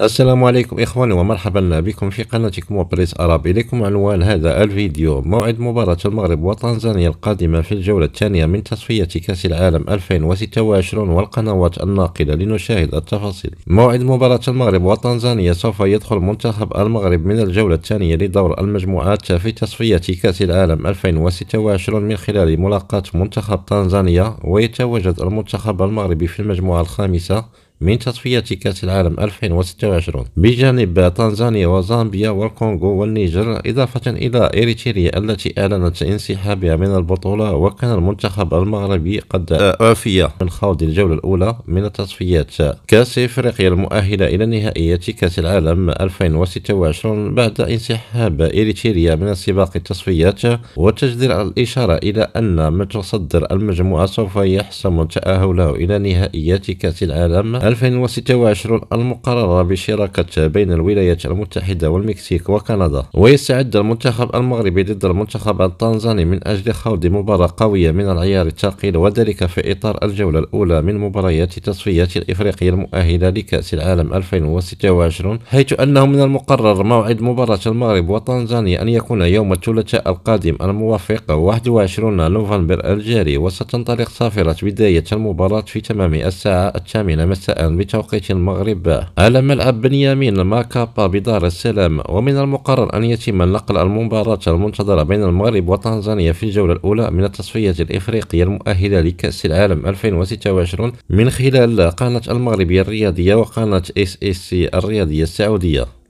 السلام عليكم إخواني ومرحبا بكم في قناتكم وبريس أراب. إليكم عنوان هذا الفيديو. موعد مباراة المغرب وطنزانيا القادمة في الجولة الثانية من تصفية كأس العالم 2026 والقنوات الناقلة لنشاهد التفاصيل. موعد مباراة المغرب وطنزانيا سوف يدخل منتخب المغرب من الجولة الثانية لدور المجموعات في تصفية كأس العالم 2026 من خلال ملاقاة منتخب طنزانيا ويتواجد المنتخب المغربي في المجموعة الخامسة من تصفية كأس العالم 2026 بجانب تنزانيا وزامبيا والكونغو والنيجر إضافة إلى إريتريا التي أعلنت انسحابها من البطولة وكان المنتخب المغربي قد أعفي من خوض الجولة الأولى من التصفيات كأس إفريقيا المؤهلة إلى نهائيات كأس العالم 2026 بعد انسحاب إريتريا من سباق التصفيات وتجدير الإشارة إلى أن متصدر المجموعة سوف يحسم تأهله إلى نهائيات كأس العالم 2026 المقررة بشراكة بين الولايات المتحدة والمكسيك وكندا ويستعد المنتخب المغربي ضد المنتخب التنزاني من أجل خوض مباراة قوية من العيار الثقيل وذلك في إطار الجولة الأولى من مباريات تصفيات الإفريقية المؤهلة لكأس العالم 2026 حيث أنه من المقرر موعد مباراة المغرب وتنزانيا أن يكون يوم الثلاثاء القادم الموافق 21 نوفمبر الجاري وستنطلق صافرة بداية المباراة في تمام الساعة الثامنة مساء بتوقيت المغرب. على ملعب بنيامين ماكابا بدار السلام؟ ومن المقرر أن يتم نقل المباراة المنتظرة بين المغرب وتنزانيا في الجولة الأولى من التصفية الإفريقية المؤهلة لكأس العالم 2026 من خلال قناة المغربية الرياضية وقناة إس إس سي الرياضية السعودية.